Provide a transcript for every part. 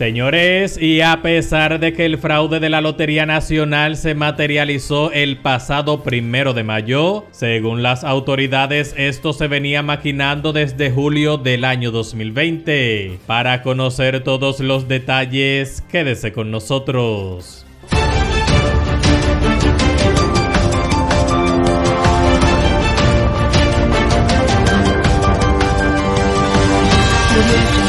Señores, y a pesar de que el fraude de la Lotería Nacional se materializó el pasado primero de mayo, según las autoridades, esto se venía maquinando desde julio del año 2020. Para conocer todos los detalles, quédese con nosotros.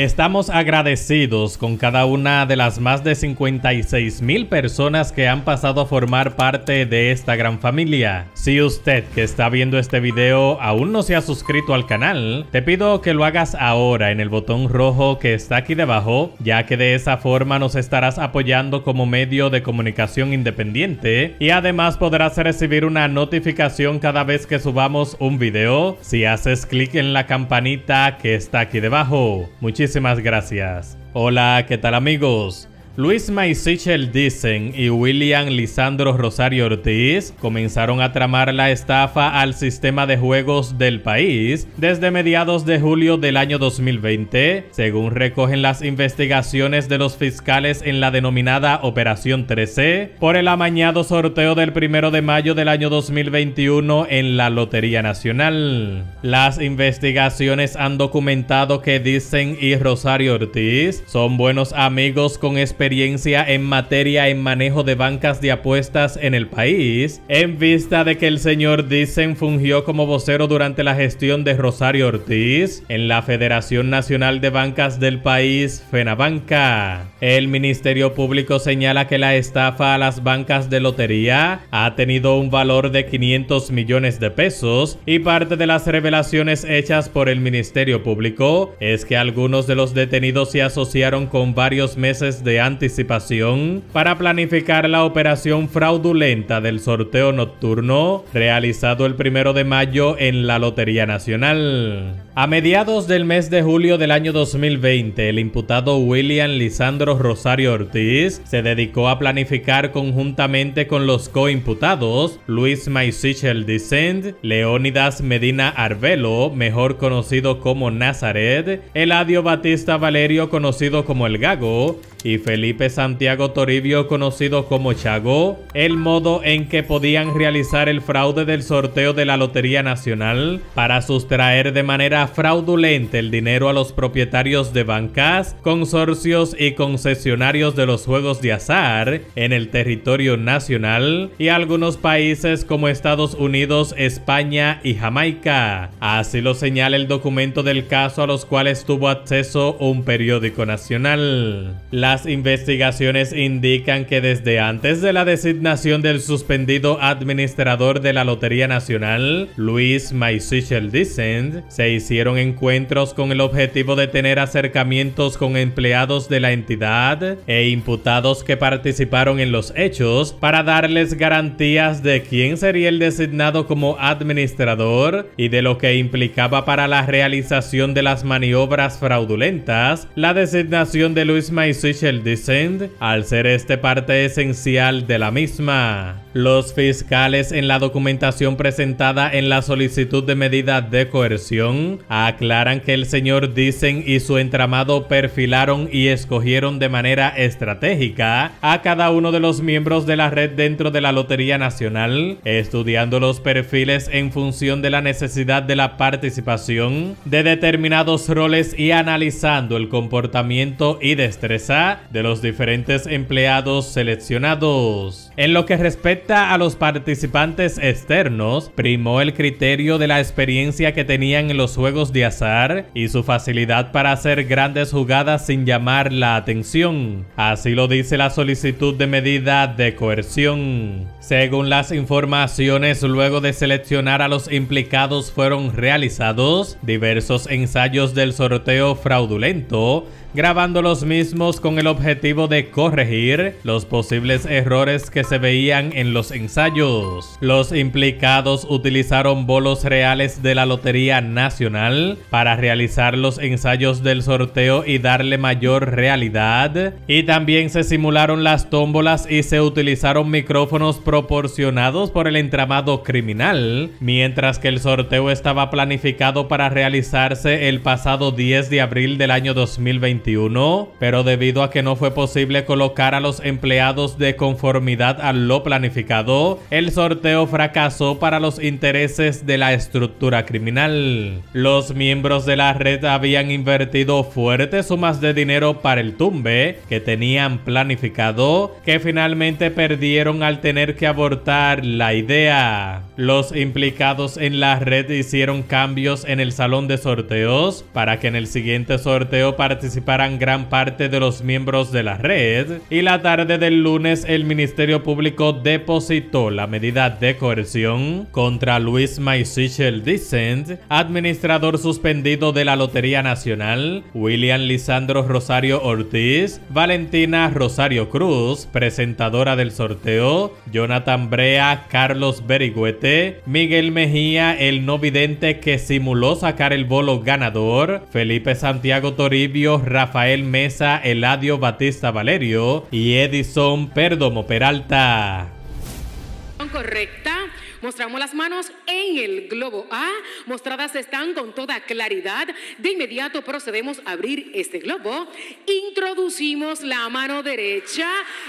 Estamos agradecidos con cada una de las más de 56 mil personas que han pasado a formar parte de esta gran familia. Si usted que está viendo este video aún no se ha suscrito al canal, te pido que lo hagas ahora en el botón rojo que está aquí debajo, ya que de esa forma nos estarás apoyando como medio de comunicación independiente y además podrás recibir una notificación cada vez que subamos un video si haces clic en la campanita que está aquí debajo. Muchísimas gracias. Hola, ¿qué tal amigos? Luis Maisichel Dicen y William Lisandro Rosario Ortiz comenzaron a tramar la estafa al sistema de juegos del país desde mediados de julio del año 2020, según recogen las investigaciones de los fiscales en la denominada Operación 13, por el amañado sorteo del primero de mayo del año 2021 en la Lotería Nacional. Las investigaciones han documentado que Dicen y Rosario Ortiz son buenos amigos con experiencia en materia en manejo de bancas de apuestas en el país, en vista de que el señor Dicen fungió como vocero durante la gestión de Rosario Ortiz en la Federación Nacional de Bancas del país, FENABANCA. El Ministerio Público señala que la estafa a las bancas de lotería ha tenido un valor de 500 millones de pesos y parte de las revelaciones hechas por el Ministerio Público es que algunos de los detenidos se asociaron con varios meses de antes anticipación para planificar la operación fraudulenta del sorteo nocturno realizado el primero de mayo en la Lotería Nacional. A mediados del mes de julio del año 2020, el imputado William Lisandro Rosario Ortiz se dedicó a planificar conjuntamente con los coimputados Luis Maisichel Dicent, Leónidas Medina Arbelo, mejor conocido como Nazaret, Eladio Batista Valerio, conocido como El Gago, y Felipe Santiago Toribio, conocido como Chago, el modo en que podían realizar el fraude del sorteo de la Lotería Nacional para sustraer de manera fraudulenta el dinero a los propietarios de bancas, consorcios y concesionarios de los juegos de azar en el territorio nacional y algunos países como Estados Unidos, España y Jamaica. Así lo señala el documento del caso a los cuales tuvo acceso un periódico nacional. Las investigaciones indican que desde antes de la designación del suspendido administrador de la Lotería Nacional, Luis Maisichel Dicent, se hicieron encuentros con el objetivo de tener acercamientos con empleados de la entidad e imputados que participaron en los hechos para darles garantías de quién sería el designado como administrador y de lo que implicaba para la realización de las maniobras fraudulentas. La designación de Luis Maisichel el Descent, al ser este parte esencial de la misma. Los fiscales en la documentación presentada en la solicitud de medida de coerción aclaran que el señor Dicen y su entramado perfilaron y escogieron de manera estratégica a cada uno de los miembros de la red dentro de la Lotería Nacional, estudiando los perfiles en función de la necesidad de la participación de determinados roles y analizando el comportamiento y destreza de los diferentes empleados seleccionados. En lo que respecta a los participantes externos, primó el criterio de la experiencia que tenían en los juegos de azar y su facilidad para hacer grandes jugadas sin llamar la atención. Así lo dice la solicitud de medida de coerción. Según las informaciones, luego de seleccionar a los implicados fueron realizados diversos ensayos del sorteo fraudulento grabando los mismos con el objetivo de corregir los posibles errores que se veían en los ensayos. Los implicados utilizaron bolos reales de la Lotería Nacional para realizar los ensayos del sorteo y darle mayor realidad, y también se simularon las tómbolas y se utilizaron micrófonos proporcionados por el entramado criminal, mientras que el sorteo estaba planificado para realizarse el pasado 10 de abril del año 2021, pero debido a que no fue posible colocar a los empleados de conformidad a lo planificado, el sorteo fracasó para los intereses de la estructura criminal. Los miembros de la red habían invertido fuertes sumas de dinero para el tumbe que tenían planificado, que finalmente perdieron al tener abortar la idea. Los implicados en la red hicieron cambios en el salón de sorteos para que en el siguiente sorteo participaran gran parte de los miembros de la red y la tarde del lunes el Ministerio Público depositó la medida de coerción contra Luis Maisichel Dicent, administrador suspendido de la Lotería Nacional, William Lisandro Rosario Ortiz, Valentina Rosario Cruz, presentadora del sorteo, Jonathan Brea, Carlos Berigüete, Miguel Mejía, el no vidente que simuló sacar el bolo ganador, Felipe Santiago Toribio, Rafael Mesa, Eladio Batista Valerio y Edison Perdomo Peralta. Correcta. Mostramos las manos en el globo A. Mostradas están con toda claridad. De inmediato procedemos a abrir este globo. Introducimos la mano derecha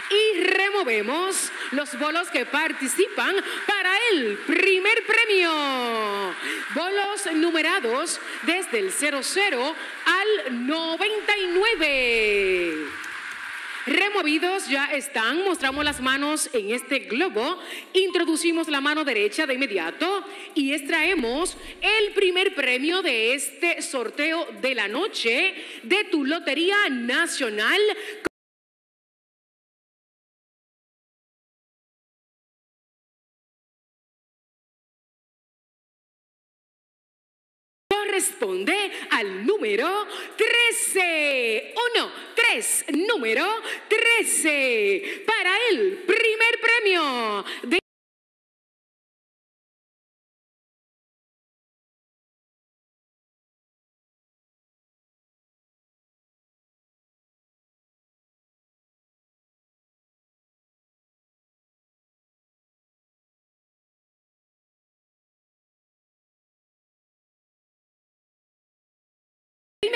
y removemos los bolos que participan para el primer premio. Bolos numerados desde el 00 al 99. Removidos ya están, mostramos las manos en este globo, introducimos la mano derecha de inmediato y extraemos el primer premio de este sorteo de la noche de tu Lotería Nacional. Corresponde al número 13. 1, 3, número 13. Para el primer premio de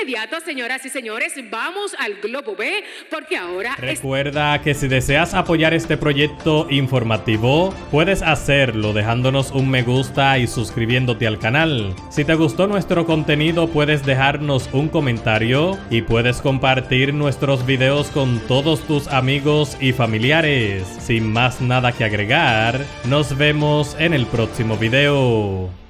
inmediato, señoras y señores, vamos al Globo B porque ahora... Recuerda que si deseas apoyar este proyecto informativo, puedes hacerlo dejándonos un me gusta y suscribiéndote al canal. Si te gustó nuestro contenido, puedes dejarnos un comentario y puedes compartir nuestros videos con todos tus amigos y familiares. Sin más nada que agregar, nos vemos en el próximo video.